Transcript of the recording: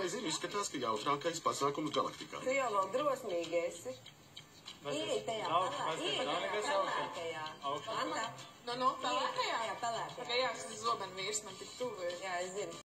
Nu, nezinu, izskatās, ka jautrākais pasākums galaktikā. Tu jau vēl drosmīgi esi. Ieej tajā Augsts, pelē- mēs ieej tā tajā nekas augsts. pelēkajā. Augsts. Anta, No, nu, no, nu, ieej pelēkajā? tajā pelēkajā. Tikai jā, šis zobenu vīrs man tik tuvu ir. Jā, es zinu.